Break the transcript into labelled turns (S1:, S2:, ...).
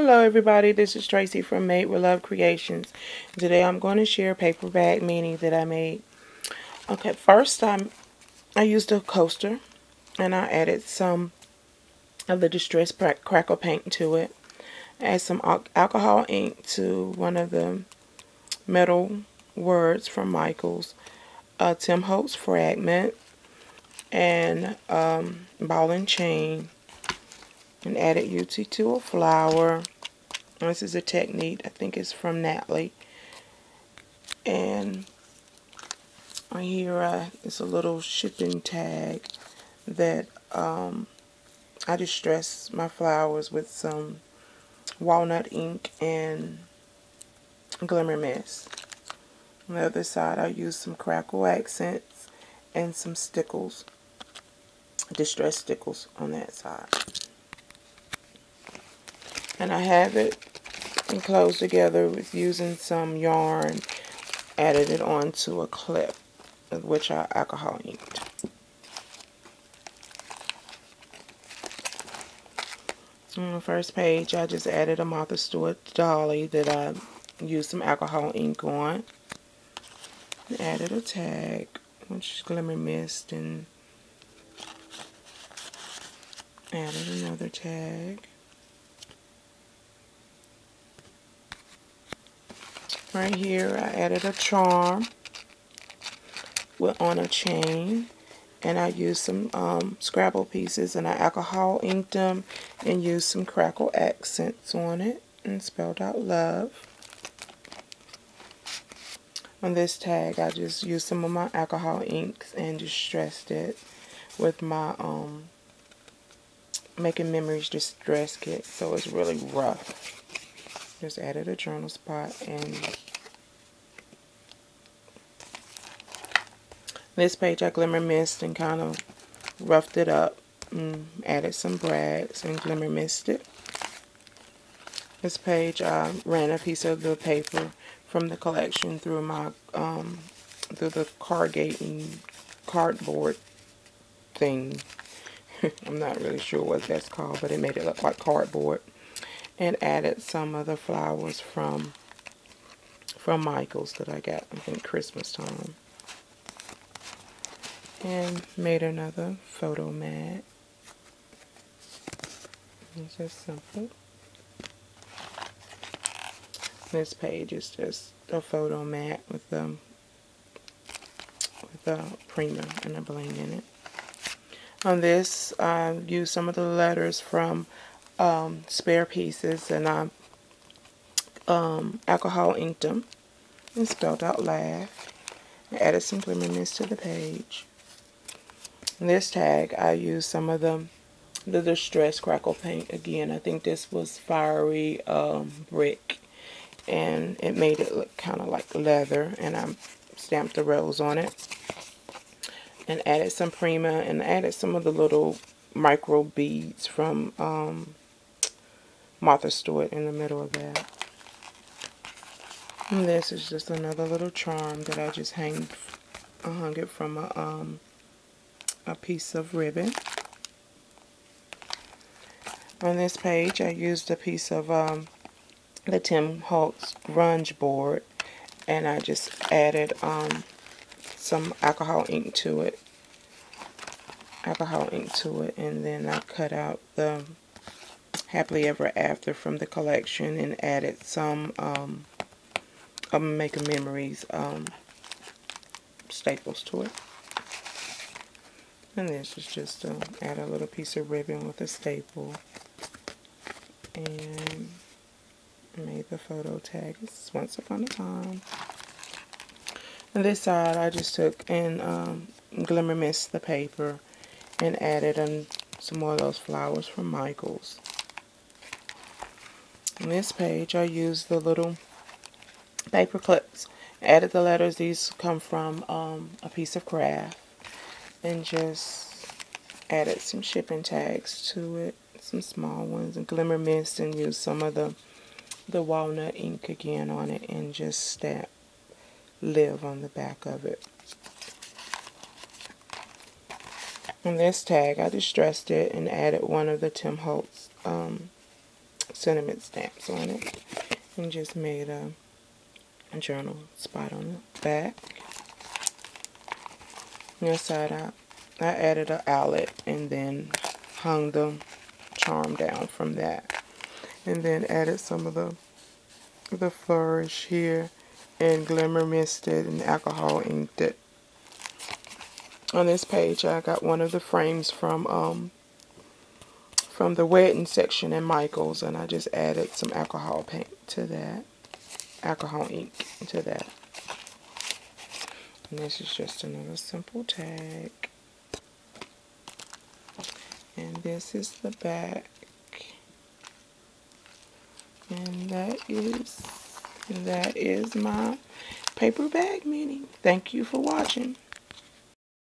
S1: Hello everybody, this is Tracy from Made with Luv Creations. Today I'm going to share a paper bag mini that I made. Okay, first time I used a coaster and I added some of the Distress Crackle paint to it. Add some alcohol ink to one of the metal words from Michaels, Tim Holtz fragment, and um, ball and chain and added UT to a flower. This is a technique, I think it's from Natalie. And on here is a little shipping tag that um, I distressed my flowers with some walnut ink and glimmer mist. On the other side I used some crackle accents and some stickles, distressed stickles on that side and I have it enclosed together with using some yarn added it onto a clip which I alcohol inked. On the first page I just added a Martha Stewart dolly that I used some alcohol ink on. added a tag which is Glimmer Mist and added another tag. Right here I added a charm with, on a chain and I used some um, Scrabble pieces and I alcohol inked them and used some crackle accents on it and spelled out love. On this tag I just used some of my alcohol inks and distressed it with my um, Making Memories Distress Kit so it's really rough. Just added a journal spot and this page I glimmer mist and kind of roughed it up and added some brads and glimmer misted. It. This page I ran a piece of the paper from the collection through my um, through the corrugating cardboard thing. I'm not really sure what that's called, but it made it look like cardboard and added some of the flowers from from Michaels that I got I think Christmas time. And made another photo mat. It's just simple. This page is just a photo mat with the with a Prima and a bling in it. On this I used some of the letters from um, spare pieces and I um, alcohol inked them and spelled out laugh. I added some glimmer mist to the page. This tag I used some of the the distress crackle paint again. I think this was fiery um, brick and it made it look kind of like leather and I stamped the rose on it and added some Prima and added some of the little micro beads from um, Martha Stewart in the middle of that. And this is just another little charm that I just hanged, I hung it from a, um, a piece of ribbon. On this page, I used a piece of um, the Tim Holtz grunge board, and I just added um, some alcohol ink to it. Alcohol ink to it, and then I cut out the Happily Ever After from the collection and added some um, of Making Memories um, staples to it. And this is just add a little piece of ribbon with a staple. And made the photo tag. Is Once Upon a Time. On this side, I just took and um, Glimmer Mist the paper and added some more of those flowers from Michaels. On this page, I used the little paper clips. Added the letters. These come from um, a piece of craft. And just added some shipping tags to it. Some small ones. And glimmer mist. And used some of the, the walnut ink again on it. And just stamp live on the back of it. On this tag, I distressed it and added one of the Tim Holtz um, sentiment stamps on it. And just made a, a journal spot on the back. This side I, I added an outlet and then hung the charm down from that. And then added some of the the flourish here and glimmer misted and alcohol inked it. On this page I got one of the frames from um, from the wedding section in Michaels and I just added some alcohol paint to that. Alcohol ink to that. And this is just another simple tag. And this is the back. And that is that is my paper bag mini. Thank you for watching.